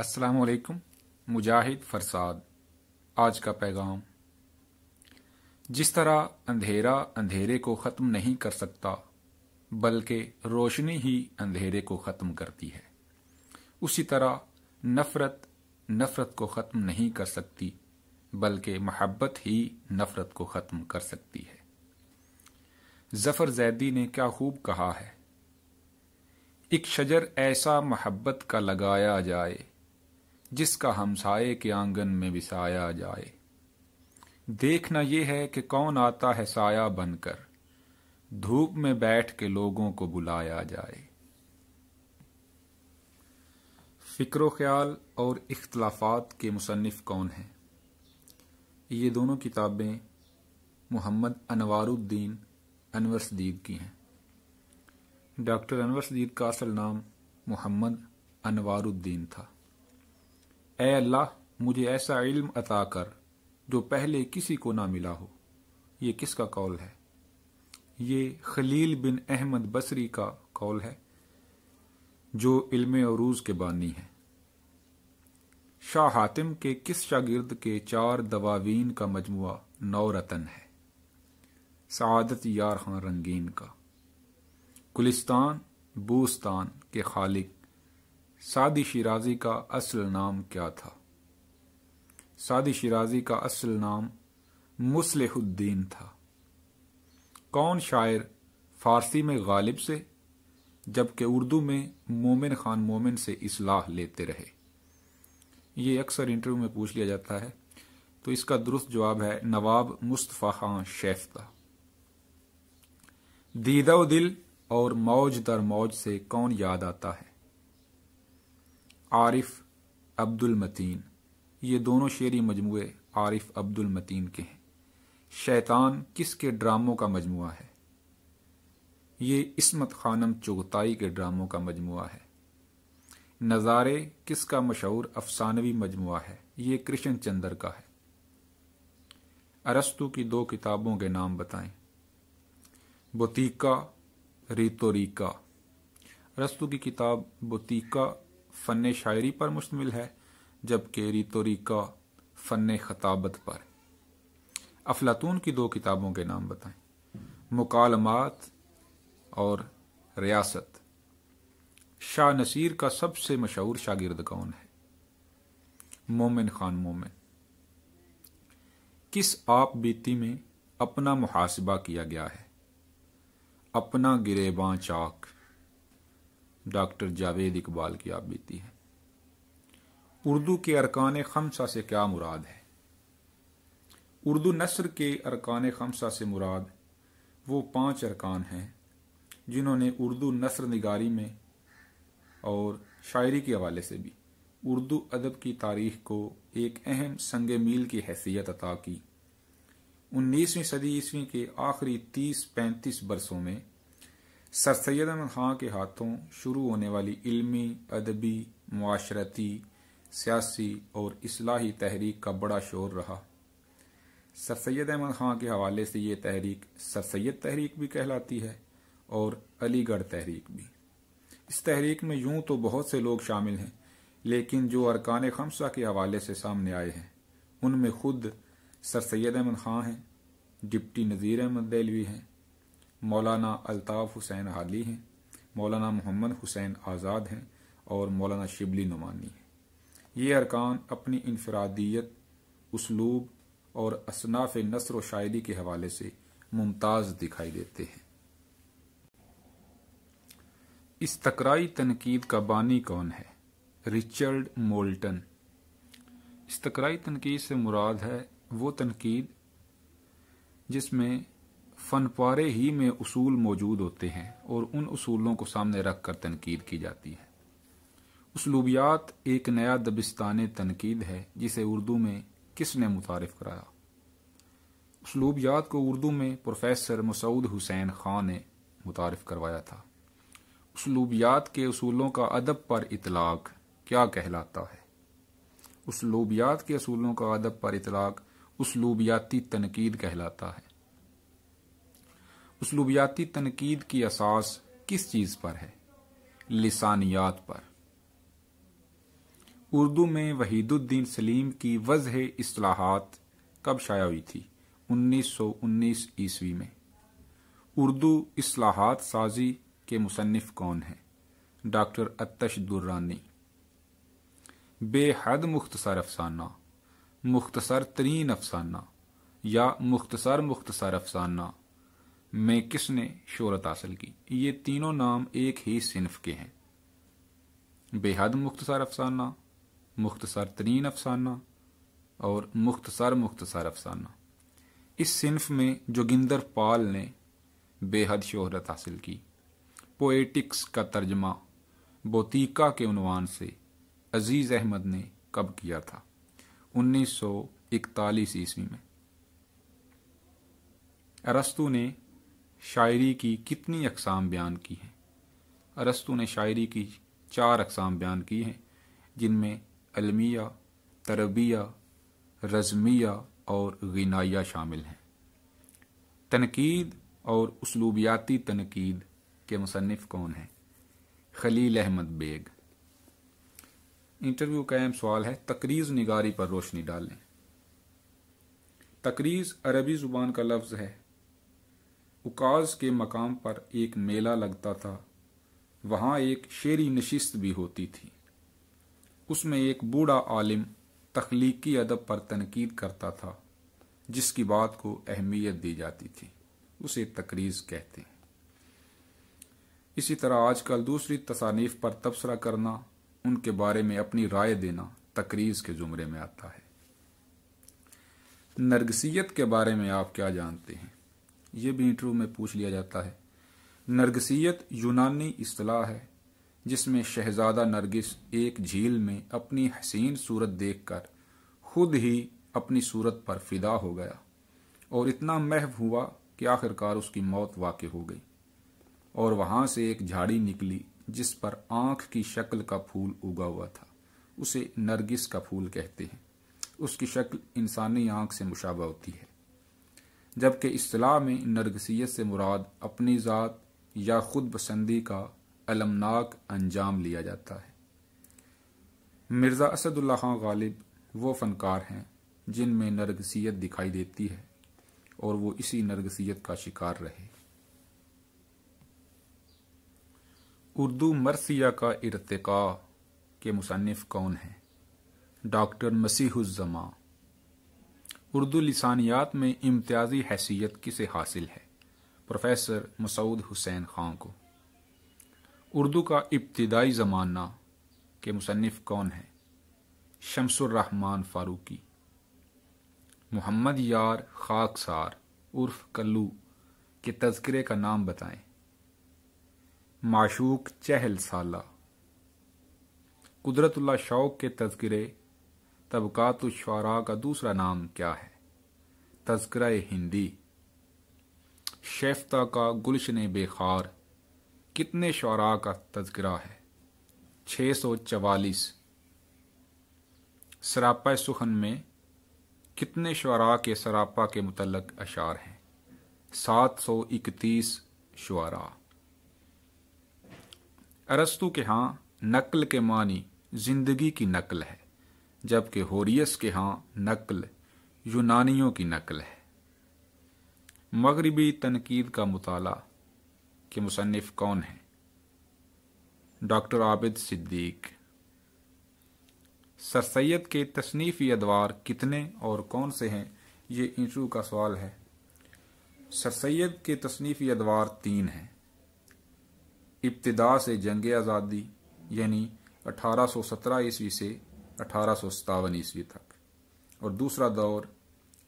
अस्सलाम मुजाहिद फरसाद। आज का पैगाम, जिस तरह अंधेरा अंधेरे को ख़त्म नहीं कर सकता, बल्कि रोशनी ही अंधेरे को ख़त्म करती है, उसी तरह नफ़रत नफ़रत को ख़त्म नहीं कर सकती, बल्कि मोहब्बत ही नफ़रत को ख़त्म कर सकती है। जफ़र जैदी ने क्या खूब कहा है, एक शजर ऐसा मोहब्बत का लगाया जाए जिसका हमसाए के आँगन में बिसाया जाए। देखना यह है कि कौन आता है साया बनकर। धूप में बैठ के लोगों को बुलाया जाए। फ़िक्र ख्याल और इख्तलाफात के मुसनफ़ कौन हैं? ये दोनों किताबें मोहम्मद अनवारुद्दीन अनवर सदीद की हैं। डॉक्टर अनवर सदीद का असल नाम मोहम्मद अनवारुद्दीन था। ए अल्लाह, मुझे ऐसा इल्म अता कर, जो पहले किसी को ना मिला हो। ये किसका कौल है? ये खलील बिन अहमद बसरी का कौल है, जो इल्म अरूज के बानी है। शाह हातिम के किस शागिर्द के चार दवावीन का मजमु नौ रतन है? सआदत यार खां रंगीन का। गुलिस्तान, बूस्तान के खालिक सादी शिराजी का असल नाम क्या था? सादी शिराजी का असल नाम मुसलहुद्दीन था। कौन शायर फारसी में गालिब से, जबकि उर्दू में मोमिन खान मोमिन से इसलाह लेते रहे? ये अक्सर इंटरव्यू में पूछ लिया जाता है। तो इसका दुरुस्त जवाब है नवाब मुस्तफ़ा खान शेफ्ता दीदा दिल और मौज दर मौज से कौन याद आता है? आरिफ अब्दुल मतीन। ये दोनों शेरी मजमुए आरिफ अब्दुल मतीन के हैं। शैतान किसके ड्रामों का मजमुआ है? ये इसमत खानम चुगताई के ड्रामों का मजमुआ है। नज़ारे किसका मशहूर अफसानवी मजमुआ है? ये कृष्ण चंद्र का है। अरस्तु की दो किताबों के नाम बताएँ। बुतीका, रीतोरीका। रस्तु की किताब बुतीका फ़न शायरी पर मुश्तमिल है जबकि रीतोरीका फ़न खताबत पर। अफलातून की दो किताबों के नाम बताएँ। मुकालमात और रियासत। शाह नसीर का सबसे मशहूर शागिर्द कौन है? मोमिन खान मोमिन। किस आप बीती में अपना मुहासबा किया गया है? अपना गिरेबां चाक डॉक्टर जावेद इकबाल की आप बीती है। उर्दू के अरकान खमसा से क्या मुराद है? उर्दू नसर के अरकान खमसा से मुराद वो पाँच अरकान हैं, जिन्होंने उर्दू नसर निगारी में और शायरी के हवाले से भी उर्दू अदब की तारीख को एक अहम संग मील की हैसियत अता की। उन्नीसवीं सदी ईस्वी के आखिरी तीस पैंतीस बरसों में सर सैद अहमद खां के हाथों शुरू होने वाली इल्मी, अदबी माशरती सियासी और इसलाही तहरीक का बड़ा शोर रहा। सर सैद अहमद खां के हवाले से ये तहरीक सर सैद तहरीक भी कहलाती है और अलीगढ़ तहरीक भी। इस तहरीक में यूँ तो बहुत से लोग शामिल हैं, लेकिन जो अरकान खमसा के हवाले से सामने आए हैं, उनमें खुद सर सैद अहमद खां हैं, डिप्टी नज़ीर अहमद देलवी हैं मौलाना अल्ताफ़ हुसैन हाली हैं, मौलाना मोहम्मद हुसैन आज़ाद हैं और मौलाना शिबली नुमानी हैं। ये अरकान अपनी इनफरादियत, उसलूब और असनाफ नसर व शायरी के हवाले से मुमताज़ दिखाई देते हैं। इस तकराई तनकीद का बानी कौन है? Richard Moulton. इस तकराई तनकीद से मुराद है वो तनकीद जिसमें फनपारे ही में उसूल मौजूद होते हैं और उन उसूलों को सामने रख कर तनकीद की जाती है। उसलूबियात एक नया दबिस्तान तनकीद है, जिसे उर्दू में किसने मुतारफ कराया? उसलूबियात को उर्दू में प्रोफेसर मसूद हुसैन खान ने मुतारफ करवाया था। उसलूबियात के असूलों का अदब पर इतलाक क्या कहलाता है? उसलूबियात के असूलों का अदब पर इतलाक उसलूबियाती तनकीद कहलाता है। उसलूबियाती तनकीद की असास किस चीज़ पर है? लिसानियात पर। उर्दू में वहीदुद्दीन सलीम की वजह असलाहत कब शाया हुई थी? 1919 ईस्वी में। उर्दू असलाहत साजी के मुसनफ़ कौन हैं? डॉक्टर अतश दुर्रानी बेहद मुख्तसर अफसाना। मुख्तसर तरीन अफसाना। या मुख्तसर मुख्तसर अफसाना। में किसने शोहरत हासिल की? ये तीनों नाम एक ही सिनफ के हैं। बेहद मुख्तसर अफसाना, मुख्तसर तरीन अफसाना और मुख्तसर मुख्तसर अफसाना। इस सिनफ में जोगिंदर पाल ने बेहद शोहरत हासिल की। पोएटिक्स का तर्जमा बोतीका के उनवान से अज़ीज़ अहमद ने कब किया था? 1941 ईस्वी में। अरस्तु ने शायरी की कितनी अकसाम बयान की हैं? अरस्तु ने शायरी की चार अकसाम बयान की हैं, जिनमें अलमिया, तरबिया, रज़मिया और गनाया शामिल हैं। तनकीद और उसलूबियाती तनकीद के मुसनफ़ कौन हैं? खलील अहमद बेग। इंटरव्यू का अहम सवाल है, तकरीज़ निगारी पर रोशनी डालें। तकरीज़ अरबी ज़ुबान का लफ्ज़ है उकाज के मकाम पर एक मेला लगता था। वहाँ एक शेरी नशिस्त भी होती थी। उसमें एक बूढ़ा आलिम तख्लीकी अदब पर तनकीद करता था, जिसकी बात को अहमियत दी जाती थी। उसे तकरीज कहते हैं। इसी तरह आजकल दूसरी तसानीफ पर तबसरा करना, उनके बारे में अपनी राय देना तकरीज के जुमरे में आता है। नरगसियत के बारे में आप क्या जानते हैं? ये भी इंटरव्यू में पूछ लिया जाता है। नरगसियत यूनानी असलाह है, जिसमें शहजादा नरगिस एक झील में अपनी हसीन सूरत देखकर खुद ही अपनी सूरत पर फिदा हो गया और इतना महव हुआ कि आखिरकार उसकी मौत वाक़ हो गई और वहाँ से एक झाड़ी निकली जिस पर आँख की शक्ल का फूल उगा हुआ था। उसे नरगिस का फूल कहते हैं। उसकी शक्ल इंसानी आँख से मुशाबा होती है। जबकि असलाह में नरगसीत से मुराद अपनी ज़ात या खुद पसंदी का अलमनाक अंजाम लिया जाता है। मिर्ज़ा असदुल्ला खां गालिब वो फ़नकार हैं जिनमें नरगसीत दिखाई देती है और वो इसी नरगसीत का शिकार रहे। उर्दू मरसिया का इरतका के मुसनफ़ कौन है? डॉक्टर मसीहुज़मा उर्दू लिसानियात में इम्तियाजी हैसियत किसे हासिल है? प्रोफेसर मसूद हुसैन खां को। उर्दू का इब्तदाई ज़माना के मुसनफ़ कौन है? शमसुररहमान फ़ारूकी। मोहम्मद यार खाकसार उर्फ़ कल्लू के तस्करे का नाम बताएँ। माशूक चहल साला कुदरतुल्ला शौक के तस्करे तबकात शुरा का दूसरा नाम क्या है? तस्करा हिंदी। शेफ्ता का गुलशन बेखार, कितने शुरा का तस्करा है? छः सौ चवालीस। सरापा सुखन में कितने शुरा के सरापा के मुतलक अशार हैं? सात सौ इकतीस शुरा अरस्तु के यहाँ नकल के मानी, ज़िंदगी की नकल है। जबकि होरियस के यहाँ नकल, यूनानियों की नकल है। मगरबी तनकीद का मुताला के मुसनफ़ कौन है? डॉक्टर आबिद सिद्दीक। सर सैद के तसनीफ़ी अदवार कितने और कौन से हैं? ये इंटरव्यू का सवाल है। सर सैद के तसनीफ़ी अदवार तीन हैं। इब्तदा से जंग आज़ादी, यानी 1817 ईस्वी से अठारह सौ सतावन ईस्वी तक। और दूसरा दौर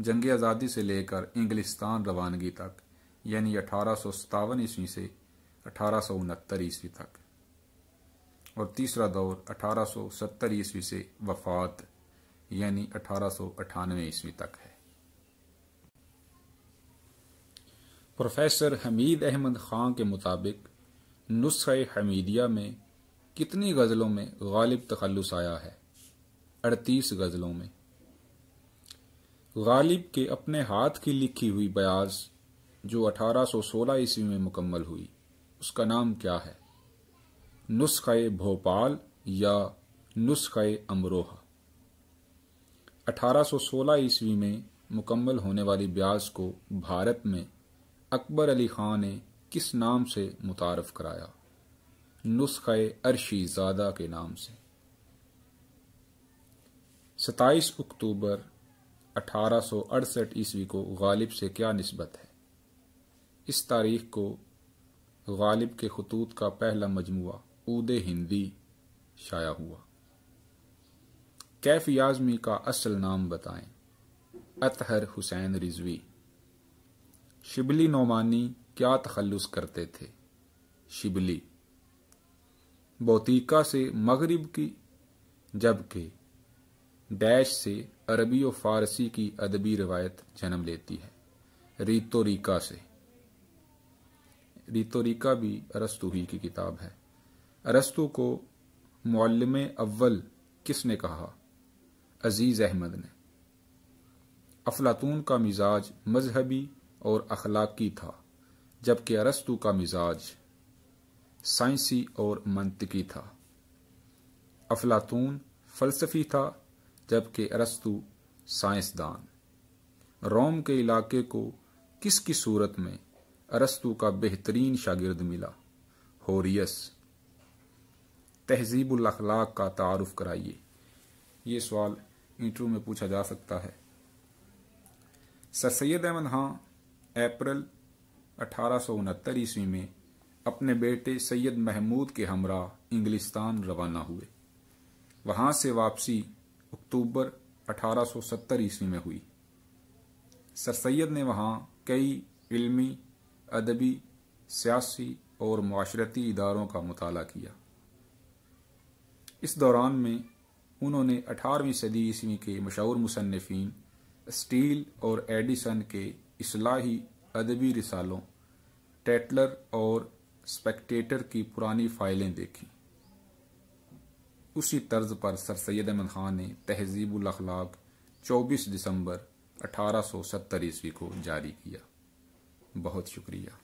जंग आज़ादी से लेकर इंग्लिस्तान रवानगी तक, यानी अठारह सौ सतावन ईस्वी से अठारह सौ उनहत्तर ईस्वी तक। और तीसरा दौर 1870 ईस्वी से वफात, यानी अठारह सौ अठानवे ईस्वी तक है। प्रोफेसर हमीद अहमद खान के मुताबिक नुस्ख हमीदिया में कितनी गज़लों में गालिब तखलुस आया है? अड़तीस गज़लों में। गालिब के अपने हाथ की लिखी हुई बयाज, जो 1816 ईस्वी में मुकम्मल हुई, उसका नाम क्या है? नुस्खे भोपाल या नुस्ख अमरोहा? 1816 ईस्वी में मुकम्मल होने वाली ब्याज को भारत में अकबर अली खान ने किस नाम से मुतारफ कराया? नुस्ख अरशी ज़ादा के नाम से। 27 अक्टूबर अठारह ईस्वी को गालिब से क्या नस्बत है? इस तारीख को गालिब के खतूत का पहला मजमुआ ऊद हिंदी शाया हुआ। कैफ याजमी का असल नाम बताएँ। अतहर हुसैन रिजवी। शिबली नोमानी क्या तखल्लुस करते थे? शिबली। बोतीका से मगरिब की, जबकि डैश से अरबी और फारसी की अदबी रवायत जन्म लेती है रीतोरिका से। रीतोरिका भी अरस्तु ही की किताब है। अरस्तु को मौलम अव्वल किसने कहा? अज़ीज़ अहमद ने। अफलातून का मिजाज मजहबी और अखलाकी था, जबकि अरस्तु का मिजाज साइंसी और मंतकी था। अफलातून फलसफी था जबकि अरस्तु साइंसदान। रोम के इलाके को किसकी सूरत में अरस्तु का बेहतरीन शागिर्द मिला? होरियस, तहजीबुल अखलाक का तारुफ कराइए। ये सवाल इंटरव्यू में पूछा जा सकता है। सर सैद अहमद खां अप्रैल अठारह ईस्वी में अपने बेटे सैयद महमूद के हमरा इंग्लिस्तान रवाना हुए। वहाँ से वापसी अक्टूबर 1870 ईस्वी में हुई। सर सैद ने वहाँ कई इल्मी, अदबी, सियासी और माशरती इदारों का मताल किया। इस दौरान में उन्होंने 18वीं सदी ईस्वी के मशहूर मुसनफिन स्टील और एडिसन के असलाही अदबी रिसालों, टेटलर और स्पेक्टेटर की पुरानी फाइलें देखी। उसी तर्ज पर सर सैद अहमद खान ने तहजीबुल अखलाक 24 दिसंबर 1870 ईस्वी को जारी किया। बहुत शुक्रिया।